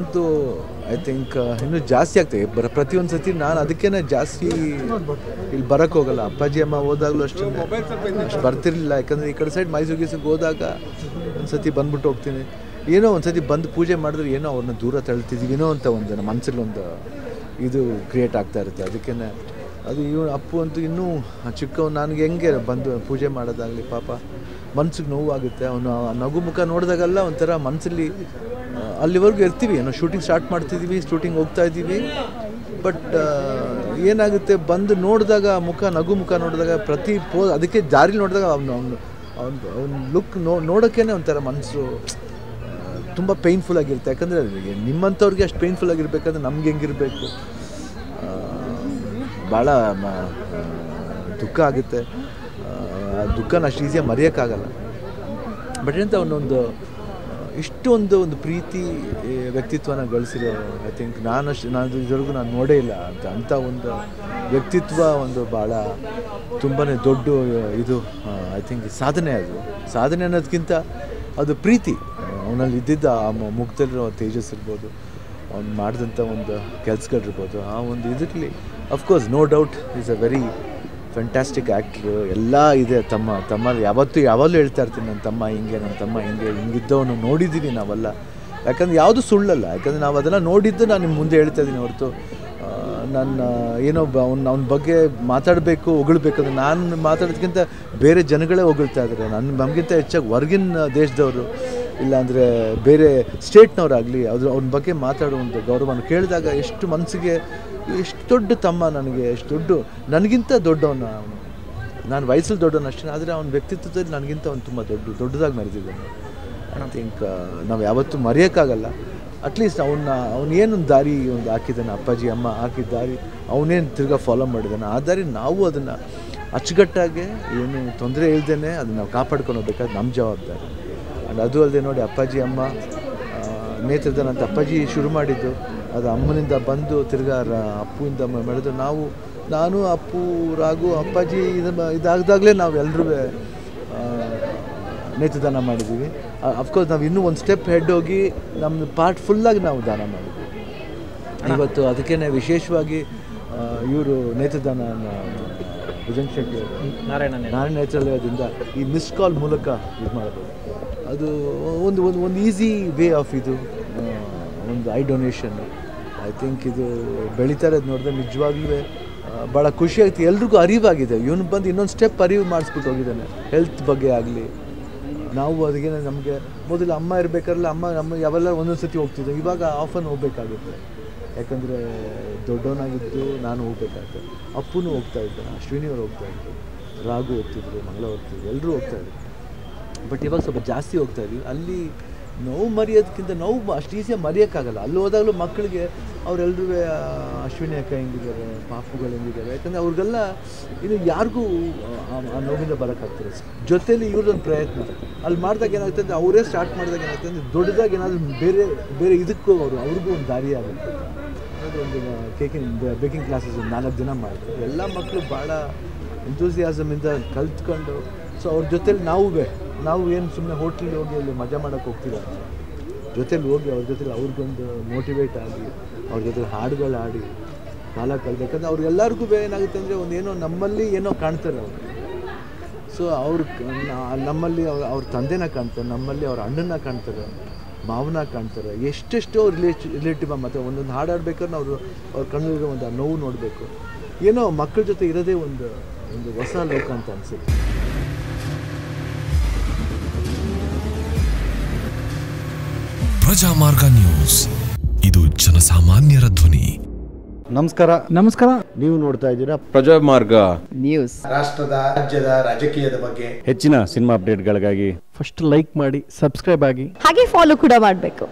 ಅಂತೂ I think ಇನ್ನೂ ಜಾಸ್ತಿ ಆಗ್ತದೆ. ಬರ, ಪ್ರತಿಯೊಂದು ಸತಿ ನಾನು ಅದಕ್ಕೇನೆ ಜಾಸ್ತಿ ಇಲ್ಲಿ ಬರೋಕ್ಕೆ ಹೋಗಲ್ಲ. ಅಪ್ಪಾಜಿ ಅಮ್ಮ ಹೋದಾಗಲೂ ಅಷ್ಟೇ. ಅಷ್ಟು ಬರ್ತಿರ್ಲಿಲ್ಲ. ಯಾಕಂದರೆ ಈ ಕಡೆ ಸೈಡ್ ಮೈಸೂರು ಗೀಸೂರಿಗೆ ಹೋದಾಗ ಒಂದು ಸತಿ ಬಂದ್ಬಿಟ್ಟು ಹೋಗ್ತೀನಿ. ಏನೋ ಒಂದು ಸತಿ ಬಂದು ಪೂಜೆ ಮಾಡಿದ್ರೆ ಏನೋ ಅವ್ರನ್ನ ದೂರ ತಳ್ತಿದ್ದೀವಿ ಏನೋ ಅಂತ ಒಂದು ನಮ್ಮ ಮನಸ್ಸಲ್ಲಿ ಒಂದು ಇದು ಕ್ರಿಯೇಟ್ ಆಗ್ತಾ ಇರುತ್ತೆ. ಅದಕ್ಕೇ ಅದು ಇವ್ ಅಪ್ಪು ಅಂತೂ ಇನ್ನೂ ಚಿಕ್ಕವ್ ನನಗೆ ಹೆಂಗೆ ಬಂದು ಪೂಜೆ ಮಾಡೋದಾಗಲಿ ಪಾಪ, ಮನ್ಸಿಗೆ ನೋವಾಗುತ್ತೆ. ಅವನು ನಗು ಮುಖ ನೋಡಿದಾಗೆಲ್ಲ ಒಂಥರ ಮನಸ್ಸಲ್ಲಿ ಅಲ್ಲಿವರೆಗೂ ಇರ್ತೀವಿ. ಏನೋ ಶೂಟಿಂಗ್ ಸ್ಟಾರ್ಟ್ ಮಾಡ್ತಿದ್ದೀವಿ ಶೂಟಿಂಗ್ ಹೋಗ್ತಾ ಇದ್ದೀವಿ. ಬಟ್ ಏನಾಗುತ್ತೆ, ಬಂದು ನೋಡಿದಾಗ ಮುಖ ನಗು ಮುಖ ನೋಡಿದಾಗ ಪ್ರತಿ ಪೋ, ಅದಕ್ಕೆ ಜಾರಿ ನೋಡಿದಾಗ ಅವನು ಅವನು, ಅವ್ನು, ಅವ್ನ ಲುಕ್ ನೋ ನೋಡೋಕ್ಕೇ ಒಂಥರ ಮನಸ್ಸು ತುಂಬ ಪೇಯ್ನ್ಫುಲ್ ಆಗಿರುತ್ತೆ. ಯಾಕಂದರೆ ನಿಮ್ಮಂಥವ್ರಿಗೆ ಅಷ್ಟು ಪೇಯ್ನ್ಫುಲ್ ಆಗಿರ್ಬೇಕಂದ್ರೆ ನಮ್ಗೆ ಹೆಂಗಿರಬೇಕು? ಭಾಳ ದುಃಖ ಆಗುತ್ತೆ. ಆ, ದುಃಖನ ಅಷ್ಟು ಈಸಿಯಾಗಿ ಮರೆಯೋಕ್ಕಾಗಲ್ಲ. ಬಟ್ ಎಂತ ಅವನೊಂದು ಇಷ್ಟೊಂದು ಒಂದು ಪ್ರೀತಿ ವ್ಯಕ್ತಿತ್ವನ ಗಳಿಸಿರೋ ಐ ಥಿಂಕ್ ನಾನು ಅಷ್ಟು ನಾನು ಇದುವರೆಗೂ ನಾನು ನೋಡೇ ಇಲ್ಲ ಅಂತ ಅಂಥ ಒಂದು ವ್ಯಕ್ತಿತ್ವ ಒಂದು ಭಾಳ ತುಂಬಾ ದೊಡ್ಡ ಇದು ಐ ಥಿಂಕ್ ಸಾಧನೆ ಅದು. ಸಾಧನೆ ಅನ್ನೋದಕ್ಕಿಂತ ಅದು ಪ್ರೀತಿ. ಅವನಲ್ಲಿ ಇದ್ದಿದ್ದ ಆ ಮು- ಮುಖದಲ್ಲಿರೋ ತೇಜಸ್ ಇರ್ಬೋದು. ಅವ್ನು ಮಾಡಿದಂಥ ಒಂದು ಕೆಲಸಗಳಿರ್ಬೋದು, ಆ ಒಂದು ಇದರಲ್ಲಿ of course no doubt is a very fantastic actor ಎಲ್ಲ ಇದೆ, ತಮ್ಮ ತಮ್ಮ, ಯಾವತ್ತೂ ಯಾವಾಗಲೂ ಹೇಳ್ತಾ ಇರ್ತೀನಿ ನನ್ನ ತಮ್ಮ ಹಿಂಗೆ ನನ್ನ ತಮ್ಮ ಹಿಂಗೆ, ಹಿಂಗಿದ್ದವನು ನೋಡಿದ್ದೀನಿ ನಾವೆಲ್ಲ. ಯಾಕಂದ್ರೆ ಯಾವುದು ಸುಳ್ಳಲ್ಲ, ಯಾಕಂದರೆ ನಾವು ಅದೆಲ್ಲ ನೋಡಿದ್ದು ನಾನು ನಿಮ್ಮ ಮುಂದೆ ಹೇಳ್ತಾ ಇದ್ದೀನಿ ಹೊರತು ನನ್ನ ಏನೋ ಬ, ಅವ್ನ, ಅವನ ಬಗ್ಗೆ ಮಾತಾಡಬೇಕು, ಹೊಗಳ್ಬೇಕಂದ್ರೆ ನಾನು ಮಾತಾಡೋದಕ್ಕಿಂತ ಬೇರೆ ಜನಗಳೇ ಹೊಗಳ್ತಾ ಇದ್ದಾರೆ ನನ್ನ ನಮಗಿಂತ ಹೆಚ್ಚಾಗಿ ಹೊರಗಿನ ದೇಶದವರು ಇಲ್ಲಾಂದರೆ ಬೇರೆ ಸ್ಟೇಟ್ನವರಾಗಲಿ, ಅದ್ರ ಅವ್ರ ಬಗ್ಗೆ ಮಾತಾಡುವಂಥ ಗೌರವನ ಕೇಳಿದಾಗ ಎಷ್ಟು ಮನಸ್ಸಿಗೆ, ಎಷ್ಟು ದೊಡ್ಡ ತಮ್ಮ ನನಗೆ, ಎಷ್ಟು ದೊಡ್ಡ ನನಗಿಂತ ದೊಡ್ಡವನ ಅವನು. ನಾನು ವಯಸ್ಸಲ್ಲಿ ದೊಡ್ಡವನು ಅಷ್ಟೇ, ಆದರೆ ಅವನ ವ್ಯಕ್ತಿತ್ವದಲ್ಲಿ ನನಗಿಂತ ಅವನು ತುಂಬ ದೊಡ್ಡ ದೊಡ್ಡದಾಗಿ ಮೆರೆದಿದ್ದಾನೆ. ಐ ಥಿಂಕ್ ನಾವು ಯಾವತ್ತೂ ಮರೆಯೋಕ್ಕಾಗಲ್ಲ. ಅಟ್ಲೀಸ್ಟ್ ಅವನ್ನ ಅವನೇನೊಂದು ದಾರಿ ಒಂದು ಹಾಕಿದ್ದಾನೆ, ಅಪ್ಪಾಜಿ, ಅಮ್ಮ ಹಾಕಿದ ದಾರಿ, ಅವನೇನು ತಿರ್ಗಾ ಫಾಲೋ ಮಾಡಿದ್ದಾನೆ. ಆ ದಾರಿ ನಾವು ಅದನ್ನು ಅಚ್ಚುಗಟ್ಟಾಗೆ ಏನು ತೊಂದರೆ ಇಲ್ದೇ ಅದನ್ನು ನಾವು ಕಾಪಾಡ್ಕೊಂಡು ಹೋಗ್ಬೇಕಾದ್ರೆ ನಮ್ಮ ಜವಾಬ್ದಾರಿ. ಆ್ಯಂಡ್ ಅದು ಅಲ್ಲದೆ ನೋಡಿ ಅಪ್ಪಾಜಿ ಅಮ್ಮ ನೇತ್ರದಾನ ಅಂತ ಅಪ್ಪಾಜಿ ಶುರು ಮಾಡಿದ್ದು. ಅದು ಅಮ್ಮನಿಂದ ಬಂದು ತಿರ್ಗಾ ಅಪ್ಪುವಿಂದ ಮೆಳೆದು ನಾವು ನಾನು ಅಪ್ಪು ರಾಗು ಅಪ್ಪಾಜಿ ಇದು ಇದಾಗದಾಗಲೇ ನಾವು ಎಲ್ಲರೂ ನೇತ್ರದಾನ ಮಾಡಿದ್ದೀವಿ. ಅಫ್ಕೋರ್ಸ್ ನಾವು ಇನ್ನೂ ಒಂದು ಸ್ಟೆಪ್ ಹೆಡ್ ಹೋಗಿ ನಮ್ಮ ಪಾರ್ಟ್ ಫುಲ್ಲಾಗಿ ನಾವು ದಾನ ಮಾಡಿದ್ವಿ ಇವತ್ತು ಅದಕ್ಕೇ ವಿಶೇಷವಾಗಿ ಇವರು ನೇತ್ರದಾನ ಭುಜಂಗ್ ಶೆಟ್ಟಿ ನಾರಾಯಣ ನಾರಾಯಣ ನೇತ್ರಾಲಯದಿಂದ ಈ ಮಿಸ್ ಕಾಲ್ ಮೂಲಕ ಇದು ಮಾಡ್ಬೋದು. ಅದು ಒಂದು ಒಂದು ಒಂದು ಈಸಿ ವೇ ಆಫ್ ಇದು ಒಂದು ಐ ಡೊನೇಷನ್. ಐ ಥಿಂಕ್ ಇದು ಬೆಳೀತಾ ಇರೋದು ನೋಡಿದ್ರೆ ನಿಜವಾಗ್ಲೂ ಭಾಳ ಖುಷಿ ಆಗ್ತದೆ ಎಲ್ರಿಗೂ ಅರಿವಾಗಿದೆ. ಇವನು ಬಂದು ಇನ್ನೊಂದು ಸ್ಟೆಪ್ ಅರಿವು ಮಾಡಿಸ್ಬಿಟ್ಟು ಹೋಗಿದ್ದಾನೆ. ಹೆಲ್ತ್ ಬಗ್ಗೆ ಆಗಲಿ. ನಾವು ಅದಕ್ಕೆ ನಮಗೆ ಮೊದಲು ಅಮ್ಮ ಇರಬೇಕಾದ್ರೆ ಅಮ್ಮ ನಮ್ಮ ಯಾವೆಲ್ಲ ಒಂದೊಂದು ಸತಿ ಹೋಗ್ತಿದ್ದೆ. ಇವಾಗ ಆಫನ್ ಹೋಗ್ಬೇಕಾಗುತ್ತೆ. ಯಾಕಂದರೆ ದೊಡ್ಡವನಾಗಿದ್ದು ನಾನು ಹೋಗ್ಬೇಕಾಯ್ತು. ಅಪ್ಪನೂ ಹೋಗ್ತಾ ಇದ್ದ ಅವ್ರು ಹೋಗ್ತಾ ಇದ್ದರು ರಾಘು ಹೋಗ್ತಿದ್ರು, ಮಂಗಳ ಹೋಗ್ತಿದ್ರು ಎಲ್ಲರೂ ಹೋಗ್ತಾ ಇದ್ರು. ಬಟ್ ಇವಾಗ ಸ್ವಲ್ಪ ಜಾಸ್ತಿ ಹೋಗ್ತಾ ಇದ್ವಿ. ಅಲ್ಲಿ ನೋವು ಮರೆಯೋದಕ್ಕಿಂತ ನೋವು ಅಷ್ಟು ಈಸಿಯಾಗಿ ಮರೆಯೋಕ್ಕಾಗಲ್ಲ. ಅಲ್ಲಿ ಹೋದಾಗಲೂ ಮಕ್ಕಳಿಗೆ ಅವರೆಲ್ಲರೂ ಅಶ್ವಿನಿ ಅಕ್ಕ ಹೆಂಗಿದ್ದಾರೆ, ಪಾಪುಗಳು ಹೆಂಗಿದ್ದಾರೆ, ಯಾಕಂದರೆ ಅವ್ರಿಗೆಲ್ಲ ಇನ್ನು ಯಾರಿಗೂ, ಆ- ನೋವಿಂದ ಬರೋಕ್ಕಾಗ್ತಾರೆ ಜೊತೆಲಿ ಇವ್ರದ್ದೊಂದು ಪ್ರಯತ್ನ. ಅಲ್ಲಿ ಮಾಡಿದಾಗ ಏನಾಗುತ್ತೆ ಅಂದರೆ, ಅವರೇ ಸ್ಟಾರ್ಟ್ ಮಾಡಿದಾಗ ಏನಾಗುತ್ತೆ ಅಂದರೆ, ದೊಡ್ಡದಾಗಿ ಏನಾದರೂ ಬೇರೆ ಬೇರೆ ಇದಕ್ಕೂ ಅವರು, ಅವ್ರಿಗೂ ಒಂದು ದಾರಿ ಆಗುತ್ತೆ. ಒಂದು ಕೇಕಿಂಗ್ ಬೇಕಿಂಗ್ ಕ್ಲಾಸಸ್ ಒಂದು ನಾಲ್ಕು ದಿನ ಮಾಡಿದ್ರು ಎಲ್ಲ ಮಕ್ಕಳು ಭಾಳ ಎಂತೂಸಿಯಾಸಮಿಂದ ಕಲ್ತ್ಕೊಂಡು ಸೊ ಅವ್ರ ಜೊತೇಲಿ ನಾವು ನಾವು ಏನು ಸುಮ್ಮನೆ ಹೋಟ್ಲಿಗೆ ಹೋಗಿ ಅಲ್ಲಿ ಮಜಾ ಮಾಡೋಕ್ಕೆ ಹೋಗ್ತೀರ ಜೊತೇಲಿ ಹೋಗಿ ಅವ್ರ ಜೊತೆಲಿ ಅವ್ರಿಗೊಂದು ಮೋಟಿವೇಟ್ ಆಗಿ, ಅವ್ರ ಜೊತೆ ಹಾಡುಗಳು ಆಡಿ ಕಾಲ ಕಲ್ಬೇಕಂದ್ರೆ ಅವ್ರಿಗೆಲ್ಲರಿಗೂ ಏನಾಗುತ್ತೆ ಅಂದರೆ ಒಂದು ಏನೋ ನಮ್ಮಲ್ಲಿ ಏನೋ ಕಾಣ್ತಾರೆ ಅವರು. ಸೊ ಅವ್ರ ನಮ್ಮಲ್ಲಿ ಅವ್ರ ಅವ್ರ ತಂದೆನ ಕಾಣ್ತಾರೆ, ನಮ್ಮಲ್ಲಿ ಅವ್ರ ಅಣ್ಣನ ಕಾಣ್ತಾರೆ ಮಾವನ ಕಾಣ್ತಾರೆ. ಎಷ್ಟೆಷ್ಟೋ ರಿಲೇಟ್ ರಿಲೇಟಿವ್ ಮತ್ತು ಒಂದೊಂದು ಹಾಡು ಹಾಡ್ಬೇಕಾದ್ರೆ ಅವರು, ಅವ್ರ ಕಣ್ಣಲ್ಲಿರೋ ಒಂದು ನೋವು ನೋಡಬೇಕು. ಏನೋ ಮಕ್ಕಳ ಜೊತೆ ಇರೋದೇ ಒಂದು ಒಂದು ಹೊಸ ಲೋಕ ಅಂತ ಅನಿಸುತ್ತೆ. ಪ್ರಜಾಮಾರ್ಗ ನ್ಯೂಸ್. ಇದು ಜನಸಾಮಾನ್ಯರ ಧ್ವನಿ. ನಮಸ್ಕಾರ. ನಮಸ್ಕಾರ. ನೀವು ನೋಡ್ತಾ ಇದ್ದೀರಾ ಪ್ರಜಾ ಮಾರ್ಗ ನ್ಯೂಸ್ ರಾಷ್ಟ್ರದ ರಾಜ್ಯದ ರಾಜಕೀಯದ ಬಗ್ಗೆ. ಹೆಚ್ಚಿನ ಸಿನಿಮಾ ಅಪ್ಡೇಟ್ಗಳಿಗಾಗಿ. ಫಸ್ಟ್ ಲೈಕ್ ಮಾಡಿ ಸಬ್ಸ್ಕ್ರೈಬ್ ಆಗಿ. ಹಾಗೆ ಫಾಲೋ ಕೂಡ ಮಾಡಬೇಕು.